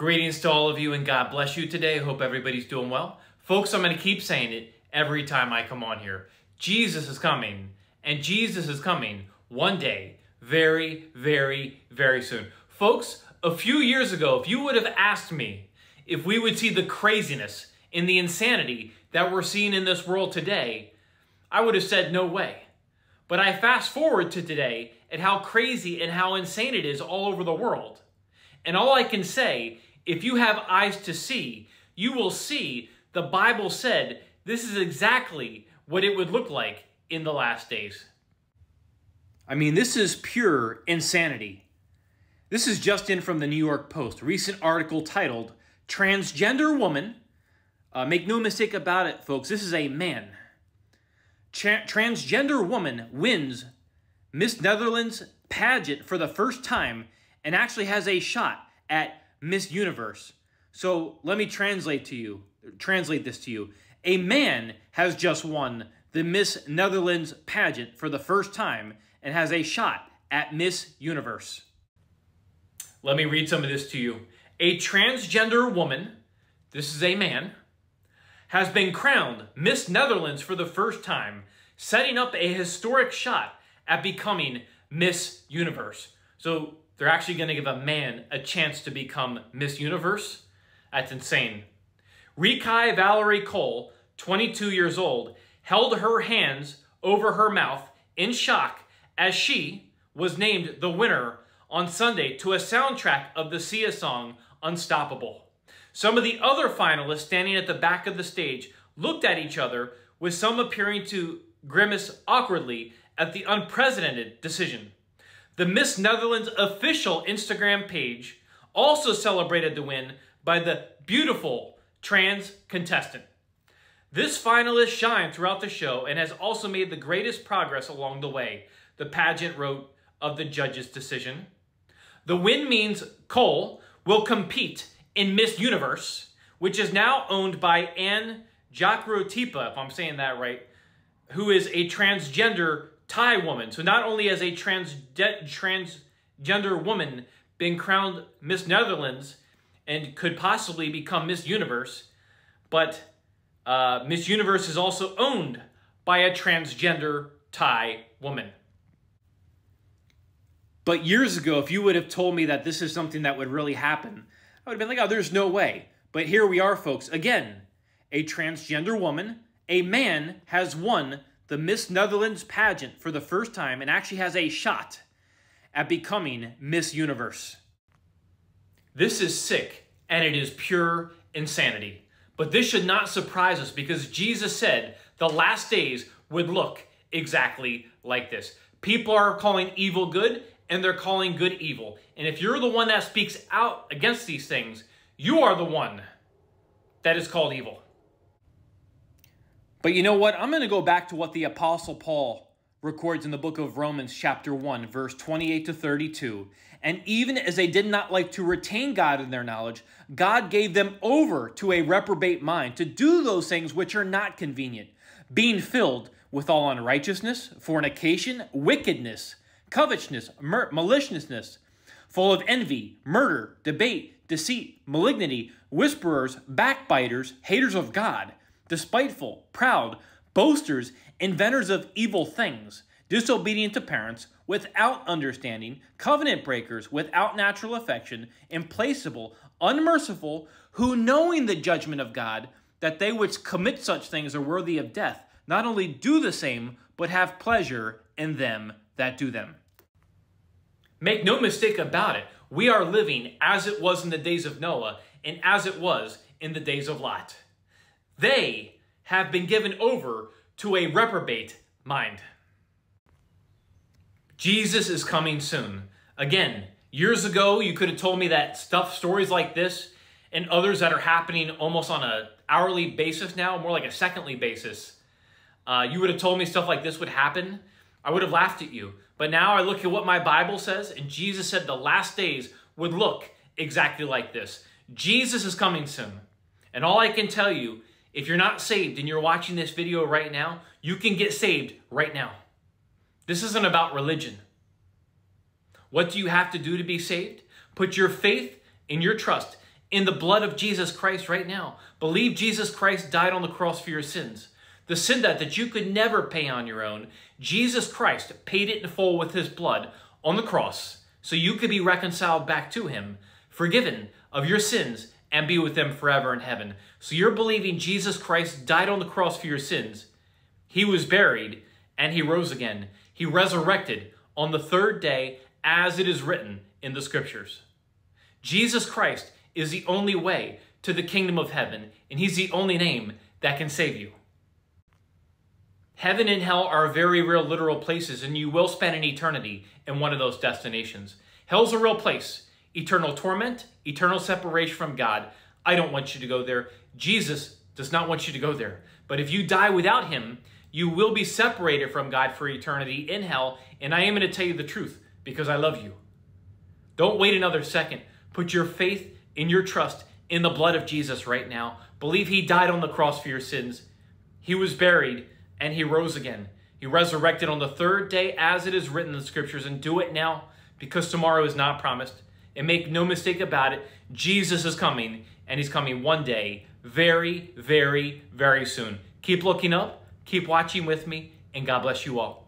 Greetings to all of you and God bless you today. Hope everybody's doing well. Folks, I'm going to keep saying it every time I come on here. Jesus is coming, and Jesus is coming one day, very, very, very soon. Folks, a few years ago, if you would have asked me if we would see the craziness and the insanity that we're seeing in this world today, I would have said no way. But I fast forward to today and how crazy and how insane it is all over the world. And all I can say, if you have eyes to see, you will see the Bible said this is exactly what it would look like in the last days. I mean, this is pure insanity. This is just in from the New York Post, recent article titled Transgender Woman. Uh, make no mistake about it, folks, this is a man Tra- transgender woman wins Miss Netherlands pageant for the first time and actually has a shot at Miss Universe. So let me translate to you, translate this to you. A man has just won the Miss Netherlands pageant for the first time and has a shot at Miss Universe. Let me read some of this to you. A transgender woman, this is a man, has been crowned Miss Netherlands for the first time, setting up a historic shot at becoming Miss Universe. So they're actually going to give a man a chance to become Miss Universe? That's insane. Rikkie Valerie Cole, 22 years old, held her hands over her mouth in shock as she was named the winner on Sunday to a soundtrack of the Sia song Unstoppable. Some of the other finalists standing at the back of the stage looked at each other, with some appearing to grimace awkwardly at the unprecedented decision. The Miss Netherlands official Instagram page also celebrated the win by the beautiful trans contestant. This finalist shined throughout the show and has also made the greatest progress along the way, the pageant wrote of the judge's decision. The win means Cole will compete in Miss Universe, which is now owned by Anne Jakrotipa, if I'm saying that right, who is a transgender Thai woman. So not only has a trans transgender woman been crowned Miss Netherlands and could possibly become Miss Universe, but uh, Miss Universe is also owned by a transgender Thai woman. But years ago, if you would have told me that this is something that would really happen, I would have been like, oh, there's no way. But here we are, folks. Again, a transgender woman, a man has won the Miss Netherlands pageant for the first time and actually has a shot at becoming Miss Universe. This is sick and it is pure insanity. But this should not surprise us because Jesus said the last days would look exactly like this. People are calling evil good and they're calling good evil. And if you're the one that speaks out against these things, you are the one that is called evil. But you know what? I'm going to go back to what the Apostle Paul records in the book of Romans, chapter 1, verse 28 to 32. And even as they did not like to retain God in their knowledge, God gave them over to a reprobate mind to do those things which are not convenient, being filled with all unrighteousness, fornication, wickedness, covetousness, maliciousness, full of envy, murder, debate, deceit, malignity, whisperers, backbiters, haters of God, despiteful, proud, boasters, inventors of evil things, disobedient to parents, without understanding, covenant breakers, without natural affection, implacable, unmerciful, who knowing the judgment of God, that they which commit such things are worthy of death, not only do the same, but have pleasure in them that do them. Make no mistake about it, we are living as it was in the days of Noah and as it was in the days of Lot. They have been given over to a reprobate mind. Jesus is coming soon. Again, years ago, you could have told me that stuff, stories like this, and others that are happening almost on a hourly basis now, more like a secondly basis, uh, you would have told me stuff like this would happen. I would have laughed at you. But now I look at what my Bible says, and Jesus said the last days would look exactly like this. Jesus is coming soon. And all I can tell you, if you're not saved and you're watching this video right now, you can get saved right now. This isn't about religion. What do you have to do to be saved? Put your faith and your trust in the blood of Jesus Christ right now. Believe Jesus Christ died on the cross for your sins. The sin debt that you could never pay on your own, Jesus Christ paid it in full with his blood on the cross so you could be reconciled back to him, forgiven of your sins, and be with them forever in heaven. So you're believing Jesus Christ died on the cross for your sins. He was buried and he rose again. He resurrected on the third day as it is written in the scriptures. Jesus Christ is the only way to the kingdom of heaven, and he's the only name that can save you. Heaven and hell are very real literal places, and you will spend an eternity in one of those destinations. Hell's a real place. Eternal torment, eternal separation from God. I don't want you to go there. Jesus does not want you to go there. But if you die without him, you will be separated from God for eternity in hell, and I am going to tell you the truth because I love you. Don't wait another second. Put your faith in your trust in the blood of Jesus right now. Believe he died on the cross for your sins. He was buried and he rose again. He resurrected on the third day as it is written in the scriptures, and do it now because tomorrow is not promised. And make no mistake about it, Jesus is coming, and he's coming one day, very, very, very soon. Keep looking up, keep watching with me, and God bless you all.